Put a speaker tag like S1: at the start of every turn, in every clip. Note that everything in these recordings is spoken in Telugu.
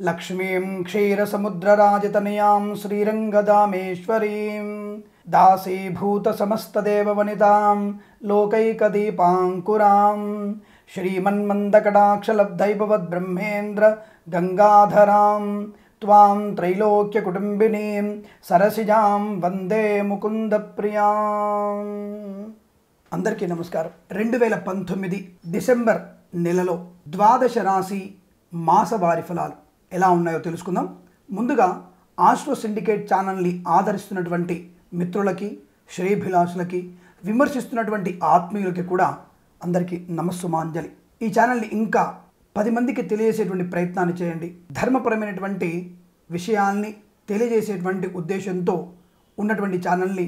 S1: లక్ష్మీం క్షీరసముద్రరాజతనయాం శ్రీరంగదామేశ్వరీం దాసీభూతసమస్తదేవవనితాం లోకైకదీపాంకురాం శ్రీమన్మందకటాక్షలబ్ధైభవద్బ్రహ్మేంద్ర గంగాధరాం త్వాం త్రైలోక్యకుటుంబినీం సరసిజాం వందే ముకుందప్రియాం అందరికీ నమస్కారం. రెండు వేల పంతొమ్మిది డిసెంబర్ నెలలో ద్వాదశ రాశి మాసవారి ఫలాలు. ఎలా ఉన్నాయో తెలుసుకుందాం. ముందుగా ఆస్ట్రో సిండికేట్ ఛానల్ని ఆదరిస్తున్నటువంటి మిత్రులకి శ్రేభిలాషులకి విమర్శిస్తున్నటువంటి ఆత్మీయులకి కూడా అందరికీ నమస్సుమాంజలి. ఈ ఛానల్ని ఇంకా పది మందికి తెలియజేసేటువంటి ప్రయత్నాన్ని చేయండి. ధర్మపరమైనటువంటి విషయాల్ని తెలియజేసేటువంటి ఉద్దేశంతో ఉన్నటువంటి ఛానల్ని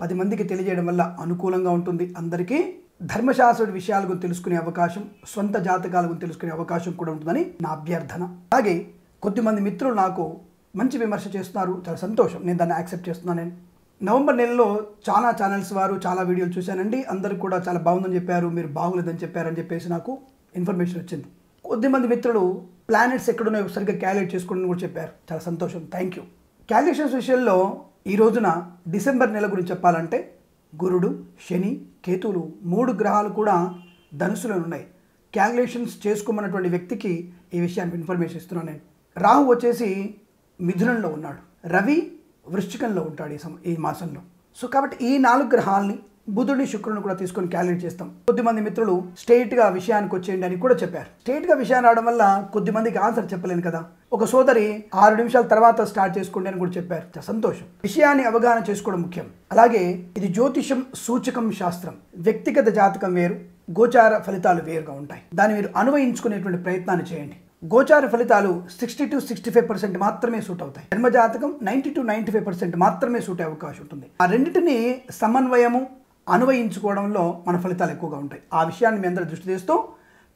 S1: పది మందికి తెలియజేయడం వల్ల అనుకూలంగా ఉంటుంది అందరికీ. ధర్మశాస్త్రుడి విషయాల గురించి తెలుసుకునే అవకాశం సొంత జాతకాల గురించి తెలుసుకునే అవకాశం కూడా ఉంటుందని నా అభ్యర్థన. అలాగే కొద్దిమంది మిత్రులు నాకు మంచి విమర్శ చేస్తున్నారు. చాలా సంతోషం. నేను దాన్ని యాక్సెప్ట్ చేస్తున్నాను నేను. నవంబర్ నెలలో చాలా ఛానల్స్ వారు చాలా వీడియోలు చూశానండి. అందరూ కూడా చాలా బాగుందని చెప్పారు. మీరు బాగులేదని చెప్పారని చెప్పేసి నాకు ఇన్ఫర్మేషన్ వచ్చింది. కొద్దిమంది మిత్రులు ప్లానెట్స్ ఎక్కడున్నాయో సరిగ్గా క్యాలిక్యులేట్ చేసుకోండి కూడా చెప్పారు. చాలా సంతోషం. Thank you. క్యాలిక్యులేషన్స్ విషయంలో ఈ రోజున డిసెంబర్ నెల గురించి చెప్పాలంటే గురుడు శని కేతువులు మూడు గ్రహాలు కూడా ధనుసులో ఉన్నాయి. క్యాలిక్యులేషన్స్ చేసుకోమన్నటువంటి వ్యక్తికి ఈ విషయాన్ని ఇన్ఫర్మేషన్ ఇస్తున్నాను నేను. రాహు వచ్చేసి మిథునంలో ఉన్నాడు. రవి వృశ్చికంలో ఉంటాడు ఈ సమ ఈ మాసంలో. సో కాబట్టి ఈ నాలుగు గ్రహాలని బుధుడిని శుక్రుని కూడా తీసుకొని క్యాలిక్యులేట్ చేస్తాం. కొద్దిమంది మిత్రులు స్ట్రైట్గా విషయానికి వచ్చేయండి అని కూడా చెప్పారు. స్ట్రైట్గా విషయాన్ని రావడం వల్ల కొద్దిమందికి ఆన్సర్ చెప్పలేను కదా. ఒక సోదరి ఆరు నిమిషాల తర్వాత స్టార్ట్ చేసుకోండి అని కూడా చెప్పారు. సంతోషం. విషయాన్ని అవగాహన చేసుకోవడం ముఖ్యం. అలాగే ఇది జ్యోతిషం సూచకం శాస్త్రం. వ్యక్తిగత జాతకం వేరు గోచార ఫలితాలు వేరుగా ఉంటాయి. దాన్ని మీరు అన్వయించుకునేటువంటి ప్రయత్నాన్ని చేయండి. గోచార ఫలితాలు sixty two sixty five percent మాత్రమే సూట్ అవుతాయి. జన్మజాతకం ninety two ninety five percent మాత్రమే సూట్ అయ్యే అవకాశం ఉంటుంది. ఆ రెండింటిని సమన్వయము అనువయించుకోవడంలో మన ఫలితాలు ఎక్కువగా ఉంటాయి. ఆ విషయాన్ని మీ అందరూ దృష్టి చేస్తూ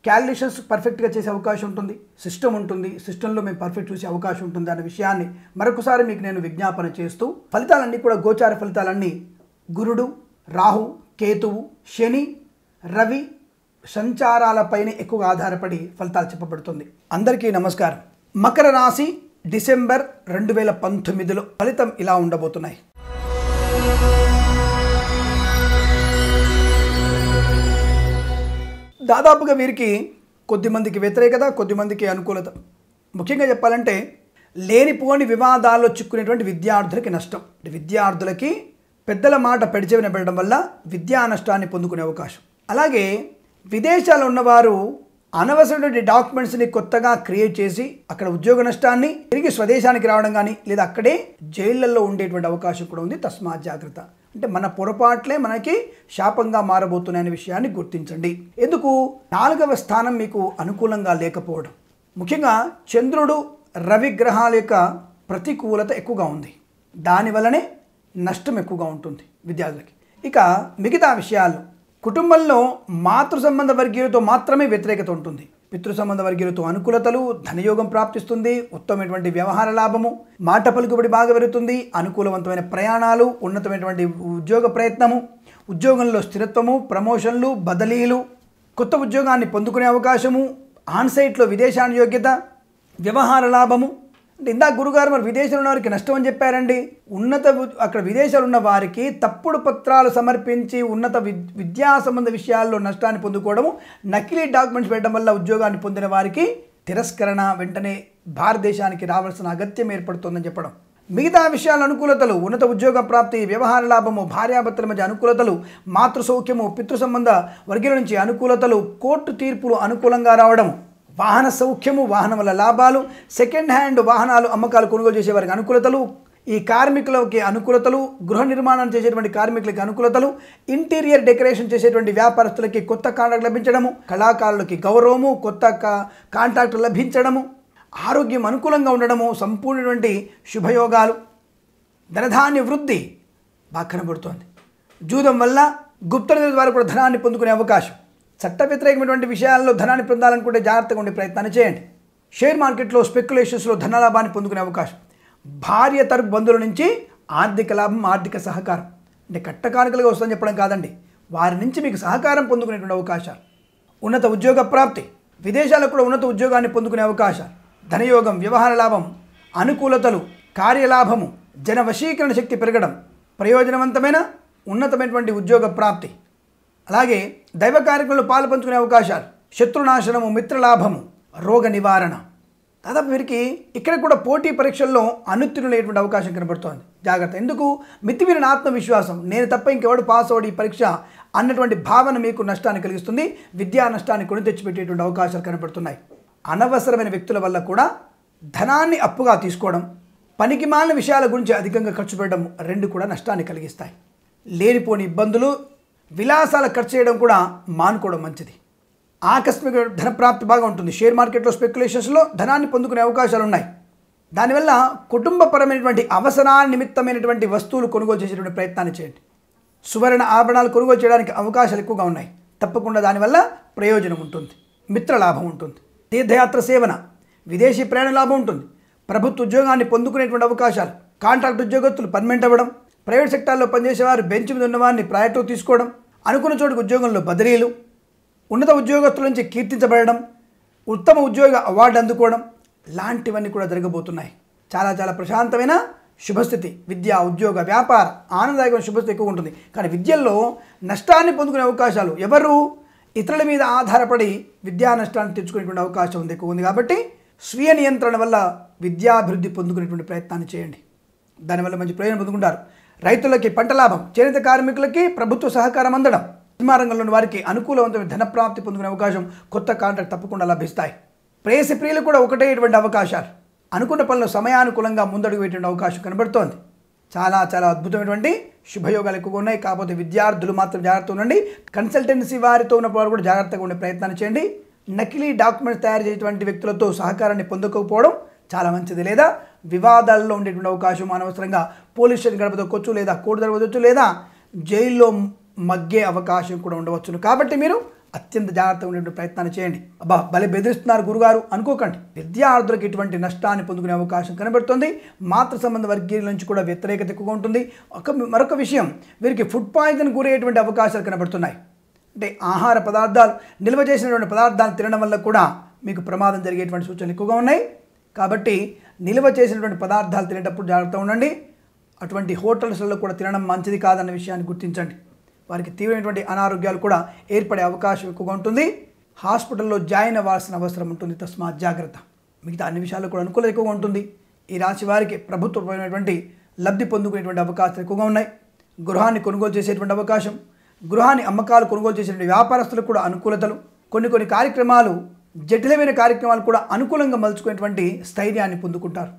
S1: క్యాలిక్యులేషన్స్ పర్ఫెక్ట్గా చేసే అవకాశం ఉంటుంది సిస్టమ్ ఉంటుంది సిస్టంలో మేము పర్ఫెక్ట్ చూసే అవకాశం ఉంటుంది అనే విషయాన్ని మరొకసారి మీకు నేను విజ్ఞాపన చేస్తూ ఫలితాలన్నీ కూడా గోచార ఫలితాలన్నీ గురుడు రాహు కేతువు శని రవి సంచారాలపైనే ఎక్కువగా ఆధారపడి ఫలితాలు చెప్పబడుతుంది. అందరికీ నమస్కారం. మకర రాశి డిసెంబర్ రెండు వేల పంతొమ్మిదిలో ఫలితం ఇలా ఉండబోతున్నాయి. దాదాపుగా వీరికి కొద్దిమందికి వ్యతిరేకత కొద్దిమందికి అనుకూలత. ముఖ్యంగా చెప్పాలంటే లేనిపోని వివాదాల్లో చిక్కునేటువంటి విద్యార్థులకి నష్టం. అంటే విద్యార్థులకి పెద్దల మాట పెడిచెవిన పెట్టడం వల్ల విద్యా నష్టాన్ని పొందుకునే అవకాశం. అలాగే విదేశాల్లో ఉన్నవారు అనవసరమైన డాక్యుమెంట్స్ని కొత్తగా క్రియేట్ చేసి అక్కడ ఉద్యోగ నష్టాన్ని తిరిగి స్వదేశానికి రావడం కానీ లేదా అక్కడే జైళ్ళలో ఉండేటువంటి అవకాశం కూడా ఉంది. తస్మాత్ జాగ్రత్త. అంటే మన పొరపాట్లే మనకి శాపంగా మారబోతున్నాయనే విషయాన్ని గుర్తించండి. ఎందుకు? నాలుగవ స్థానం మీకు అనుకూలంగా లేకపోవడం. ముఖ్యంగా చంద్రుడు రవి గ్రహాల యొక్క ప్రతికూలత ఎక్కువగా ఉంది. దానివల్లనే నష్టం ఎక్కువగా ఉంటుంది విద్యార్థులకి. ఇక మిగతా విషయాలు. కుటుంబంలో మాతృ సంబంధ వర్గీయులతో మాత్రమే వ్యతిరేకత ఉంటుంది. పితృ సంబంధ వర్గీయులతో అనుకూలతలు ధనయోగం ప్రాప్తిస్తుంది ఉత్తమమైనటువంటి వ్యవహార లాభము మాట పలుకుబడి బాగా పెరుగుతుంది అనుకూలవంతమైన ప్రయాణాలు ఉన్నతమైనటువంటి ఉద్యోగ ప్రయత్నము ఉద్యోగంలో స్థిరత్వము ప్రమోషన్లు బదిలీలు కొత్త ఉద్యోగాన్ని పొందుకునే అవకాశము ఆన్సైట్లో విదేశాన్ని యోగ్యత వ్యవహార లాభము అంటే ఇందాక గురుగారు మరి విదేశాలు ఉన్న వారికి నష్టం అని చెప్పారండి. ఉన్నత అక్కడ విదేశాలు ఉన్న వారికి తప్పుడు పత్రాలు సమర్పించి ఉన్నత విద్యా సంబంధ విషయాల్లో నష్టాన్ని పొందుకోవడము నకిలీ డాక్యుమెంట్స్ పెట్టడం వల్ల ఉద్యోగాన్ని పొందిన వారికి తిరస్కరణ వెంటనే భారతదేశానికి రావాల్సిన అగత్యం ఏర్పడుతుందని చెప్పడం. మిగతా విషయాల అనుకూలతలు ఉన్నత ఉద్యోగ ప్రాప్తి వ్యవహార లాభము భార్యాభర్తల మధ్య అనుకూలతలు మాతృ సౌఖ్యము పితృ సంబంధ వర్గీయుల నుంచి అనుకూలతలు కోర్టు తీర్పులు అనుకూలంగా రావడం. వాహన సౌఖ్యము వాహనం వల్ల లాభాలు సెకండ్ హ్యాండ్ వాహనాలు అమ్మకాలు కొనుగోలు చేసేవారికి అనుకూలతలు ఈ కార్మికులకి అనుకూలతలు గృహ నిర్మాణం చేసేటువంటి కార్మికులకి అనుకూలతలు ఇంటీరియర్ డెకరేషన్ చేసేటువంటి వ్యాపారస్తులకి కొత్త కాంట్రాక్ట్ లభించడము కళాకారులకి గౌరవము కొత్త కాంట్రాక్ట్ లభించడము ఆరోగ్యం అనుకూలంగా ఉండడము సంపూర్ణటువంటి శుభయోగాలు. ధనధాన్య వృద్ధి బాగా కనబడుతోంది. జూదం వల్ల గుప్తల ద్వారా కూడా ధనాన్ని పొందుకునే అవకాశం. చట్ట వ్యతిరేకమైనటువంటి విషయాల్లో ధనాన్ని పొందాలనుకుంటే జాగ్రత్తగా ఉండే ప్రయత్నాన్ని చేయండి. షేర్ మార్కెట్లో స్పెక్యులేషన్స్లో ధనలాభాన్ని పొందుకునే అవకాశం. భార్య తరపు బంధువుల నుంచి ఆర్థిక లాభం ఆర్థిక సహకారం. అంటే కట్టకానుకలుగా వస్తుందని చెప్పడం కాదండి. వారి నుంచి మీకు సహకారం పొందుకునేటువంటి అవకాశాలు. ఉన్నత ఉద్యోగ ప్రాప్తి. విదేశాలకు కూడా ఉన్నత ఉద్యోగాన్ని పొందుకునే అవకాశాలు. ధనయోగం వ్యవహార లాభం అనుకూలతలు కార్యలాభము జన వశీకరణ శక్తి పెరగడం ప్రయోజనవంతమైన ఉన్నతమైనటువంటి ఉద్యోగ ప్రాప్తి. అలాగే దైవ కార్యక్రమంలో పాలు పంచుకునే అవకాశాలు. శత్రునాశనము మిత్రలాభము రోగ నివారణ. దాదాపు వీరికి ఇక్కడ కూడా పోటీ పరీక్షల్లో అనుత్తీర్ణులయ్యేటువంటి అవకాశం కనబడుతోంది. జాగ్రత్త. ఎందుకు? మితిమీరిన ఆత్మవిశ్వాసం. నేను తప్ప ఇంకెవడు పాస్ అవడు ఈ పరీక్ష అన్నటువంటి భావన మీకు నష్టాన్ని కలిగిస్తుంది. విద్యా నష్టాన్ని కొని తెచ్చిపెట్టేటువంటి అవకాశాలు కనబడుతున్నాయి. అనవసరమైన వ్యక్తుల వల్ల కూడా ధనాన్ని అప్పుగా తీసుకోవడం పనికి మాలిన విషయాల గురించి అధికంగా ఖర్చు పెట్టడం రెండు కూడా నష్టాన్ని కలిగిస్తాయి. లేనిపోని ఇబ్బందులు విలాసాల ఖర్చు చేయడం కూడా మానుకోవడం మంచిది. ఆకస్మిక ధనప్రాప్తి బాగా ఉంటుంది. షేర్ మార్కెట్లో స్పెక్యులేషన్స్లో ధనాన్ని పొందుకునే అవకాశాలు ఉన్నాయి. దానివల్ల కుటుంబపరమైనటువంటి అవసరాల నిమిత్తమైనటువంటి వస్తువులు కొనుగోలు చేసేటువంటి ప్రయత్నాన్ని చేయండి. సువర్ణ ఆభరణాలు కొనుగోలు చేయడానికి అవకాశాలు ఎక్కువగా ఉన్నాయి. తప్పకుండా దానివల్ల ప్రయోజనం ఉంటుంది. మిత్ర లాభం ఉంటుంది. తీర్థయాత్ర సేవన విదేశీ ప్రయాణ లాభం ఉంటుంది. ప్రభుత్వ ఉద్యోగాన్ని పొందుకునేటువంటి అవకాశాలు కాంట్రాక్ట్ ఉద్యోగస్తులు పర్మనెంట్ అవ్వడం ప్రైవేట్ సెక్టార్లో పనిచేసేవారు బెంచ్ మీద ఉన్నవారిని ప్రయారిటీ తీసుకోవడం అనుకున్న చోటుకు ఉద్యోగంలో బదిలీలు ఉన్నత ఉద్యోగస్తుల నుంచి కీర్తించబడడం ఉత్తమ ఉద్యోగ అవార్డు అందుకోవడం లాంటివన్నీ కూడా జరగబోతున్నాయి. చాలా చాలా ప్రశాంతమైన శుభస్థితి. విద్య ఉద్యోగ వ్యాపార ఆనందదాయకమైన శుభస్థితి ఎక్కువ ఉంటుంది. కానీ విద్యల్లో నష్టాన్ని పొందుకునే అవకాశాలు ఎవరు? ఇతరుల మీద ఆధారపడి విద్యా నష్టాన్ని తెచ్చుకునేటువంటి అవకాశం ఉంది ఎక్కువ ఉంది. కాబట్టి స్వీయ నియంత్రణ వల్ల విద్యాభివృద్ధి పొందుకునేటువంటి ప్రయత్నాన్ని చేయండి. దానివల్ల మంచి ప్రయోజనం పొందుకుంటారు. రైతులకి పంట లాభం చేనేత కార్మికులకి ప్రభుత్వ సహకారం అందడం సినిమా రంగంలోని వారికి అనుకూలవంతమైన ధనప్రాప్తి పొందుకునే అవకాశం కొత్త కాంట్రాక్ట్ తప్పకుండా లభిస్తాయి. ప్రేయసి ప్రియులు కూడా ఒకటే ఇటువంటి అవకాశాలు. అనుకున్న పనులు సమయానుకూలంగా ముందడుగు పెట్టే అవకాశం కనబడుతోంది. చాలా చాలా అద్భుతమైనటువంటి శుభయోగాలు ఎక్కువగా ఉన్నాయి. కాకపోతే విద్యార్థులు మాత్రం జాగ్రత్తగా ఉండండి. కన్సల్టెన్సీ వారితో ఉన్నప్పుడు కూడా జాగ్రత్తగా ఉండే ప్రయత్నాన్ని చేయండి. నకిలీ డాక్యుమెంట్స్ తయారు చేసేటువంటి వ్యక్తులతో సహకారాన్ని పొందకపోవడం చాలా మంచిది లేదా? వివాదాల్లో ఉండేటువంటి అవకాశం అనవసరంగా పోలీస్ స్టేషన్ గడప లేదా కోర్టు జరగవచ్చు లేదా జైల్లో మగ్గే అవకాశం కూడా ఉండవచ్చును. కాబట్టి మీరు అత్యంత జాగ్రత్తగా ఉండేటువంటి ప్రయత్నాన్ని చేయండి. అబ్బా భలే బెదిరిస్తున్నారు గురుగారు. అనుకోకండి. విద్యార్థులకు ఇటువంటి నష్టాన్ని పొందుకునే అవకాశం కనబడుతుంది. మాతృ సంబంధ వర్గీయుల నుంచి కూడా వ్యతిరేకత ఎక్కువగా ఉంటుంది. ఒక మరొక విషయం వీరికి ఫుడ్ పాయిజన్ గురయ్యేటువంటి అవకాశాలు కనబడుతున్నాయి. అంటే ఆహార పదార్థాలు నిల్వ చేసినటువంటి పదార్థాలు తినడం వల్ల కూడా మీకు ప్రమాదం జరిగేటువంటి సూచనలు ఎక్కువగా ఉన్నాయి. కాబట్టి నిల్వ చేసినటువంటి పదార్థాలు తినేటప్పుడు జాగ్రత్తగా ఉండండి. అటువంటి హోటల్స్లలో కూడా తినడం మంచిది కాదన్న విషయాన్ని గుర్తించండి. వారికి తీవ్రమైనటువంటి అనారోగ్యాలు కూడా ఏర్పడే అవకాశం ఎక్కువగా ఉంటుంది. హాస్పిటల్లో జాయిన్ అవ్వాల్సిన అవసరం ఉంటుంది. తస్మాత్ జాగ్రత్త. మిగతా అన్ని విషయాల్లో కూడా అనుకూలత ఎక్కువగా ఉంటుంది. ఈ రాశి వారికి ప్రభుత్వమైనటువంటి లబ్ధి పొందుకునేటువంటి అవకాశాలు ఎక్కువగా ఉన్నాయి. గృహాన్ని కొనుగోలు చేసేటువంటి అవకాశం గృహాన్ని అమ్మకాలు కొనుగోలు చేసేటువంటి వ్యాపారస్తులకు కూడా అనుకూలతలు కొన్ని కొన్ని కార్యక్రమాలు జటిలమైన కార్యక్రమాలు కూడా అనుకూలంగా మలుచుకునేటువంటి స్థైర్యాన్ని పొందుకుంటారు.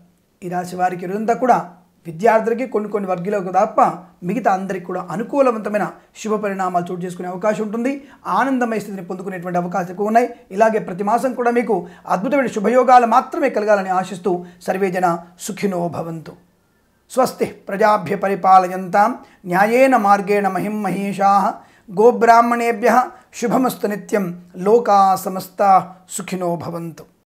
S1: ఈ రాశి వారికి రోజంతా కూడా విద్యార్థులకి కొన్ని కొన్ని వర్గీయులకు తప్ప మిగతా అందరికీ కూడా అనుకూలవంతమైన శుభ పరిణామాలు చోటు చేసుకునే అవకాశం ఉంటుంది. ఆనందమయ స్థితిని పొందుకునేటువంటి అవకాశాలు ఎక్కువ ఉన్నాయి. ఇలాగే ప్రతి మాసం కూడా మీకు అద్భుతమైన శుభయోగాలు మాత్రమే కలగాలని ఆశిస్తూ సర్వేజన సుఖినో భవంతు. స్వస్తి ప్రజాభ్య పరిపాలయంతాం. న్యాయేన మార్గేణ మహిం మహేషా. గోబ్రాహ్మణేభ్య. शुभमस्तु नित्यं लोका समस्ता सुखिनो भवन्तु।